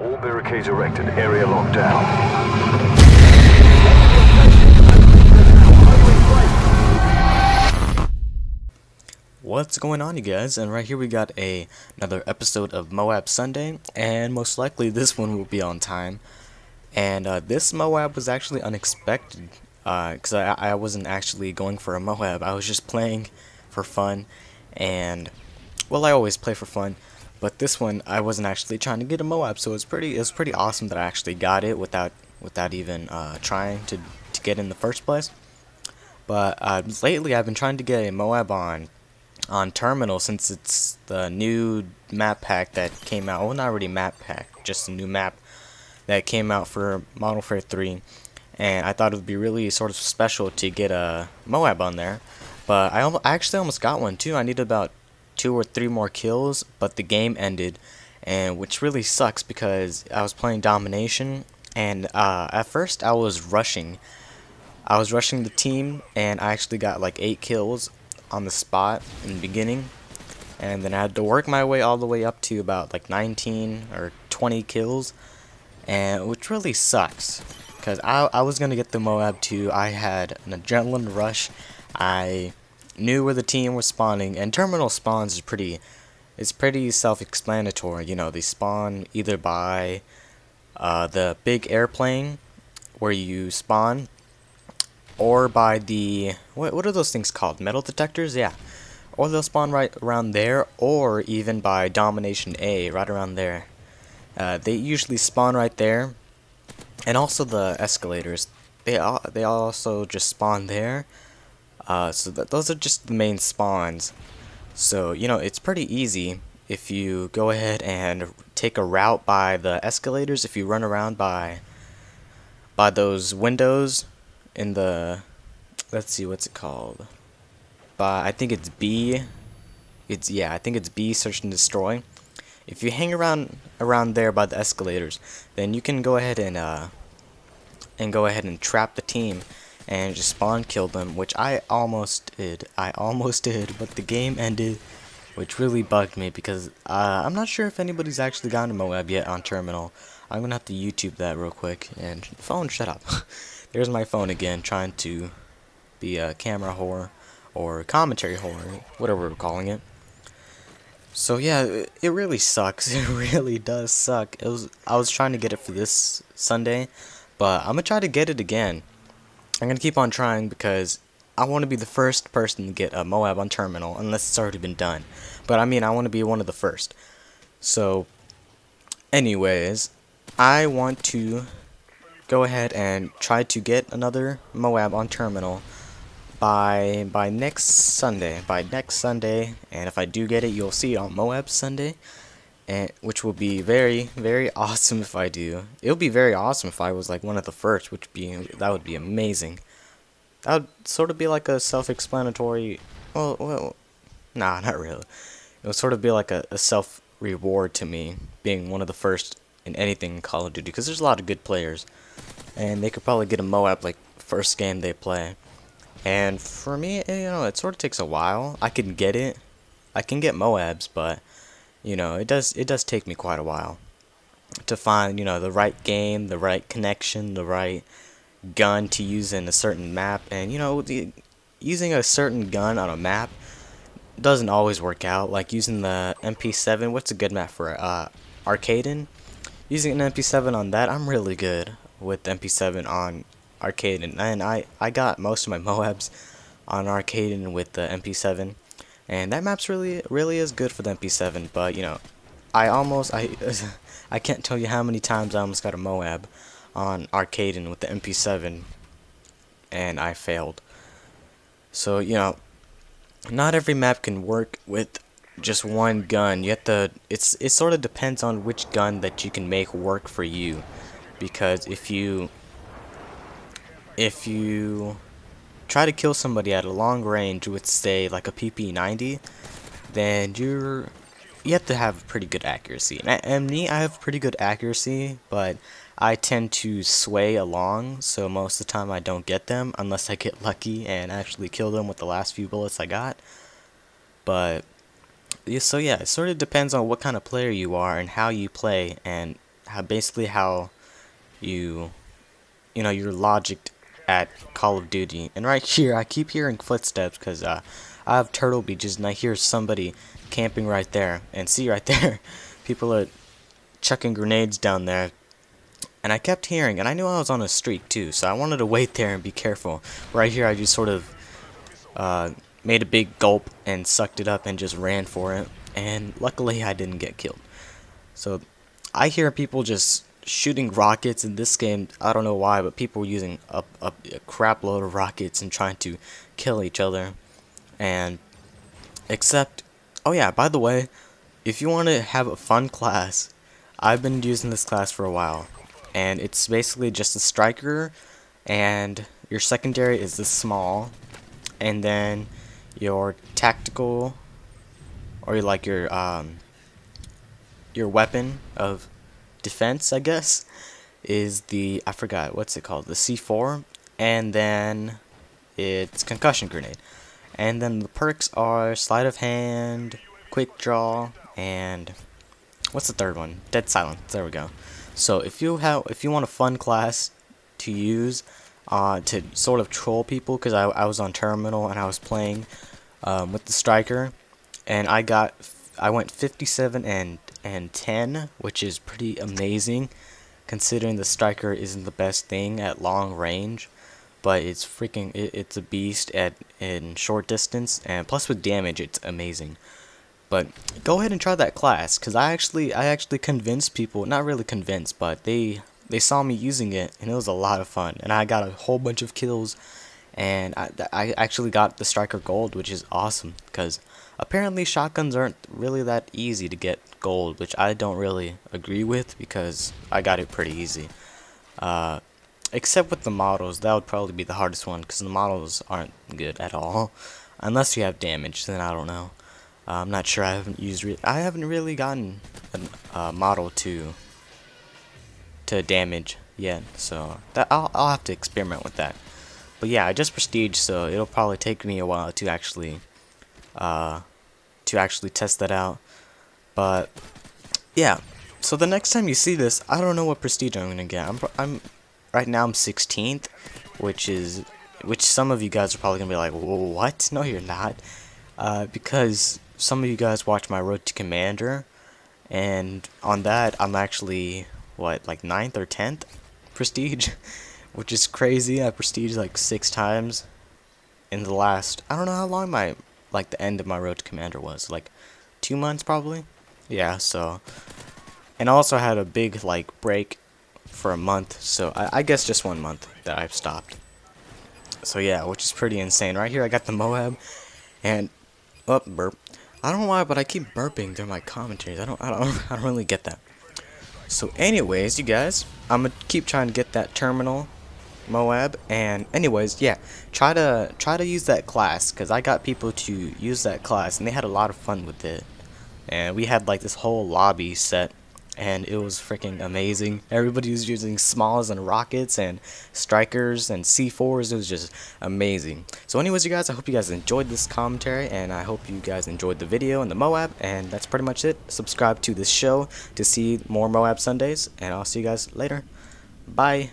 All barricades erected. Area locked down. What's going on you guys? And right here we got a another episode of Moab Sunday and most likely this one will be on time. And uh, this Moab was actually unexpected because I, I wasn't actually going for a Moab. I was just playing for fun and well I always play for fun but this one I wasn't actually trying to get a Moab so it's pretty it was pretty awesome that I actually got it without without even uh, trying to, to get in the first place. But uh, lately I've been trying to get a Moab on on Terminal since it's the new map pack that came out. Well, not really map pack, just a new map that came out for Modern Warfare 3. And I thought it would be really sort of special to get a Moab on there. But I, I actually almost got one too. I needed about two or three more kills, but the game ended. And which really sucks because I was playing Domination. And uh, at first I was rushing. I was rushing the team and I actually got like 8 kills on the spot in the beginning and then I had to work my way all the way up to about like 19 or 20 kills and which really sucks because I, I was gonna get the Moab too I had an adrenaline rush I knew where the team was spawning and terminal spawns is pretty it's pretty self-explanatory you know they spawn either by uh, the big airplane where you spawn or by the what what are those things called? Metal detectors? Yeah. Or they'll spawn right around there, or even by Domination A, right around there. Uh, they usually spawn right there, and also the escalators. They all they also just spawn there. Uh, so that those are just the main spawns. So you know it's pretty easy if you go ahead and take a route by the escalators. If you run around by by those windows in the let's see what's it called but I think it's B it's yeah I think it's B search and destroy if you hang around around there by the escalators then you can go ahead and uh and go ahead and trap the team and just spawn kill them which I almost did I almost did but the game ended which really bugged me because uh, I'm not sure if anybody's actually gotten a Moab yet on terminal I'm gonna have to YouTube that real quick and phone shut up There's my phone again, trying to be a camera whore, or commentary whore, whatever we're calling it. So yeah, it really sucks. It really does suck. It was I was trying to get it for this Sunday, but I'm gonna try to get it again. I'm gonna keep on trying because I want to be the first person to get a Moab on terminal, unless it's already been done. But I mean, I want to be one of the first. So, anyways, I want to go ahead and try to get another Moab on terminal by by next Sunday. By next Sunday, and if I do get it, you'll see on Moab Sunday, and which will be very very awesome if I do. It would be very awesome if I was like one of the first, which be that would be amazing. That would sort of be like a self-explanatory. Well, well, nah, not really. It would sort of be like a, a self reward to me being one of the first in anything in Call of Duty because there's a lot of good players and they could probably get a Moab like first game they play. And for me, eh, you know, it sort of takes a while. I can get it. I can get Moabs, but you know, it does it does take me quite a while to find, you know, the right game, the right connection, the right gun to use in a certain map and you know, the, using a certain gun on a map doesn't always work out. Like using the MP7, what's a good map for uh Arkaden? Using an MP7 on that, I'm really good with MP7 on arcade, and, I I got most of my Moabs on arcade and with the MP7, and that map's really really is good for the MP7. But you know, I almost I I can't tell you how many times I almost got a Moab on arcade and with the MP7, and I failed. So you know, not every map can work with just one gun. You have to. It's it sort of depends on which gun that you can make work for you because if you if you try to kill somebody at a long range with say like a PP90 then you're you have to have pretty good accuracy. And, I, me I have pretty good accuracy but I tend to sway along so most of the time I don't get them unless I get lucky and actually kill them with the last few bullets I got. But so yeah it sort of depends on what kind of player you are and how you play and how basically how you you know your logic at Call of Duty. And right here, I keep hearing footsteps because uh, I have Turtle Beaches, and I hear somebody camping right there. And see right there, people are chucking grenades down there. And I kept hearing, and I knew I was on a streak too, so I wanted to wait there and be careful. Right here, I just sort of uh, made a big gulp and sucked it up and just ran for it. And luckily, I didn't get killed. So I hear people just shooting rockets in this game. I don't know why, but people were using a, a, a crap load of rockets and trying to kill each other. And except, oh yeah, by the way, if you want to have a fun class, I've been using this class for a while, and it's basically just a striker, and your secondary is the SMAW, and then your tactical, or like your um, your weapon of defense, I guess, is the I forgot what's it called, the C4, and then it's concussion grenade, and then the perks are sleight of hand, quick draw, and what's the third one? Dead silence. There we go. So if you have if you want a fun class to use uh, to sort of troll people, because I I was on terminal and I was playing um, with the striker, and I got I went 57 and and 10, which is pretty amazing considering the striker isn't the best thing at long range, but it's freaking it, it's a beast at in short distance and plus with damage it's amazing. But go ahead and try that class cuz I actually I actually convinced people, not really convinced, but they they saw me using it and it was a lot of fun and I got a whole bunch of kills and I, I actually got the striker gold which is awesome because apparently shotguns aren't really that easy to get gold, which I don't really agree with because I got it pretty easy. Uh, except with the models, that would probably be the hardest one because the models aren't good at all. Unless you have damage, then I don't know. Uh, I'm not sure. I haven't used. I haven't really gotten a uh, model to to damage yet, so that I'll I'll have to experiment with that. But yeah, I just prestige, so it'll probably take me a while to actually uh, to actually test that out. But yeah, so the next time you see this, I don't know what prestige I'm gonna get. I'm I'm right now I'm 16th, which is which some of you guys are probably gonna be like, what? No, you're not, uh, because some of you guys watch my Road to Commander, and on that I'm actually what like 9th or 10th prestige, which is crazy. I prestige like six times in the last I don't know how long my like the end of my Road to Commander was like two months probably yeah, so and also had a big like break for a month, so I, I guess just one month that I've stopped. So yeah, which is pretty insane. Right here I got the Moab and oh, burp. I don't know why, but I keep burping during my commentaries. I don't I don't I don't really get that. So anyways, you guys, I'm gonna keep trying to get that terminal Moab and anyways, yeah, try to try to use that class cuz I got people to use that class and they had a lot of fun with it and we had like this whole lobby set and it was freaking amazing. Everybody was using SMAWs and rockets and strikers and C4s. It was just amazing. So anyways, you guys, I hope you guys enjoyed this commentary and I hope you guys enjoyed the video and the Moab and that's pretty much it. Subscribe to this show to see more Moab Sundays and I'll see you guys later. Bye.